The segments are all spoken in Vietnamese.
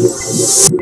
Thank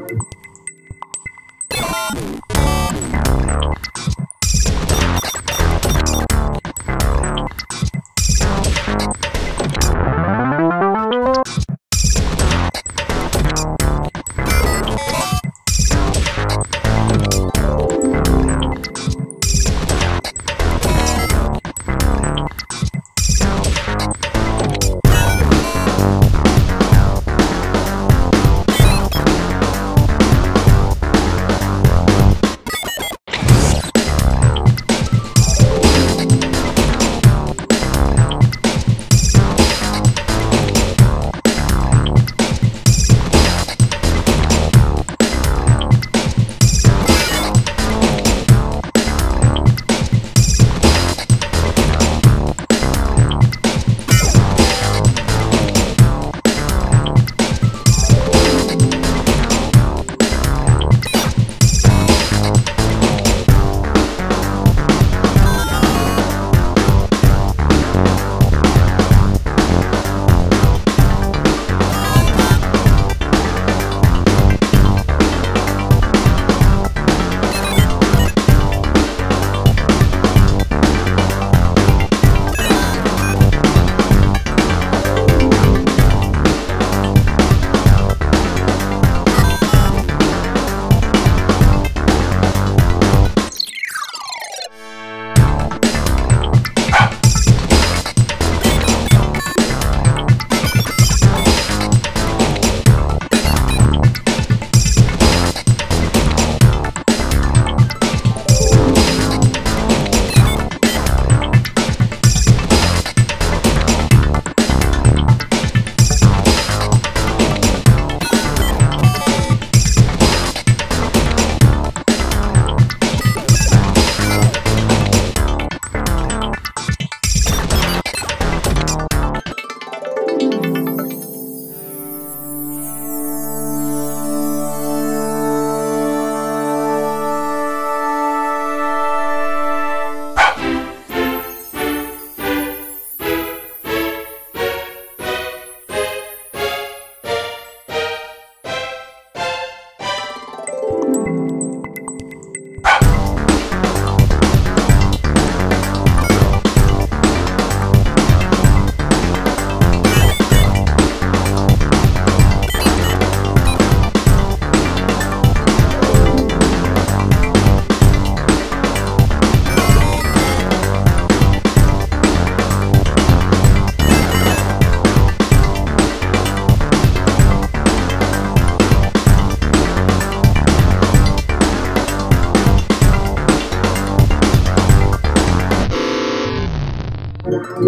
Thank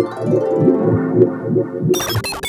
you.